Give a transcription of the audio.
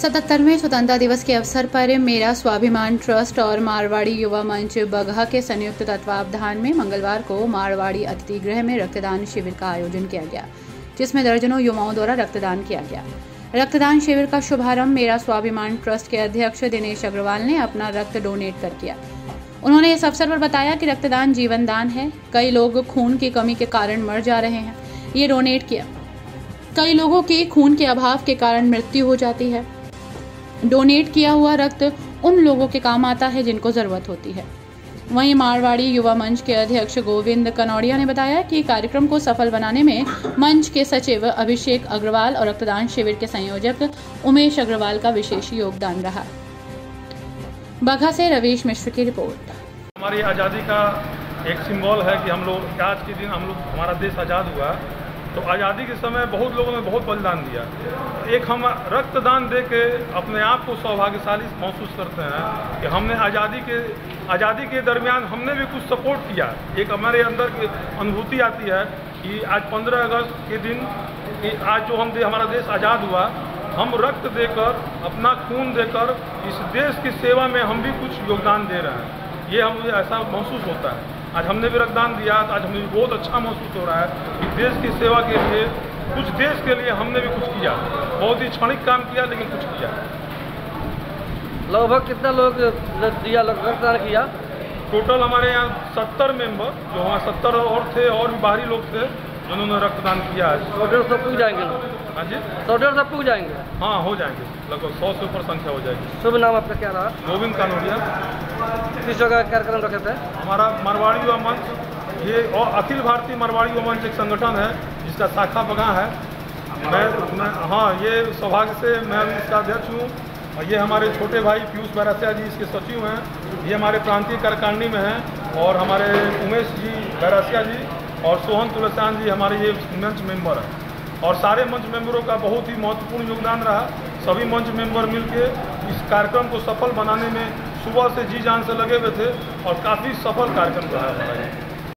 सतहत्तरवें स्वतंत्रता दिवस के अवसर पर मेरा स्वाभिमान ट्रस्ट और मारवाड़ी युवा मंच बगहा के संयुक्त तत्वावधान में मंगलवार को मारवाड़ी अतिथि गृह में रक्तदान शिविर का आयोजन किया गया, जिसमें दर्जनों युवाओं द्वारा रक्तदान किया गया। रक्तदान शिविर का शुभारंभ मेरा स्वाभिमान ट्रस्ट के अध्यक्ष दिनेश अग्रवाल ने अपना रक्त डोनेट कर किया। उन्होंने इस अवसर पर बताया कि रक्तदान जीवन दान है। कई लोग खून की कमी के कारण मर जा रहे हैं। ये डोनेट किया। कई लोगों की खून के अभाव के कारण मृत्यु हो जाती है। डोनेट किया हुआ रक्त उन लोगों के काम आता है जिनको ज़रूरत होती है। वहीं मारवाड़ी युवा मंच के अध्यक्ष गोविंद कनौड़िया ने बताया कि कार्यक्रम को सफल बनाने में मंच के सचिव अभिषेक अग्रवाल और रक्तदान शिविर के संयोजक उमेश अग्रवाल का विशेष योगदान रहा। बघा से रवीश मिश्र की रिपोर्ट। हमारी आज़ादी का एक सिंबल है कि हम लोग, आज के दिन हम लोग, हमारा देश आज़ाद हुआ। तो आज़ादी के समय बहुत लोगों ने बहुत बलिदान दिया। एक हम रक्तदान दे के अपने आप को सौभाग्यशाली महसूस करते हैं कि हमने आज़ादी के आज़ादी के दरमियान हमने भी कुछ सपोर्ट किया। एक हमारे अंदर की अनुभूति आती है कि आज 15 अगस्त के दिन आज जो हम दे, हमारा देश आज़ाद हुआ हम रक्त देकर अपना खून देकर इस देश की सेवा में हम भी कुछ योगदान दे रहे हैं। ये हम ऐसा महसूस होता है। आज हमने भी रक्तदान दिया तो आज हमें बहुत अच्छा महसूस हो रहा है कि देश की सेवा के लिए कुछ देश के लिए हमने भी कुछ किया। बहुत ही क्षणिक काम किया लेकिन कुछ किया। लगभग कितना लोग दिया रक्तदान किया? टोटल हमारे यहाँ सत्तर मेंबर जो हमारे सत्तर और थे और भी बाहरी लोग थे जिन्होंने रक्तदान किया है। सौ डेढ़ सौ पूछ जाएँगे। हाँ जी। सौ डेढ़ सौ पूछ जाएँगे। हाँ हो जाएँगे। लगभग सौ से ऊपर संख्या हो जाएगी। शुभ नाम आपका क्या रहा? गोविंद कानोरिया। किस जगह कार्यक्रम रखे थे? हमारा मरवाड़ी युवा मंच ये और अखिल भारतीय मरवाड़ी युवा मंच एक संगठन है जिसका शाखा बगा है। मैं, मैं हाँ ये सौभाग्य से मैं इसका अध्यक्ष हूँ। और ये हमारे छोटे भाई पीयूष बैरासिया जी इसके सचिव हैं। ये हमारे प्रांतीय कार्यकारिणी में हैं। और हमारे उमेश जी बैरासिया जी और सोहन तुलसान जी हमारे ये मंच मेंबर हैं। और सारे मंच मेंबरों का बहुत ही महत्वपूर्ण योगदान रहा। सभी मंच मेंबर मिलके इस कार्यक्रम को सफल बनाने में सुबह से जी जान से लगे हुए थे और काफ़ी सफल कार्यक्रम रहा हमारा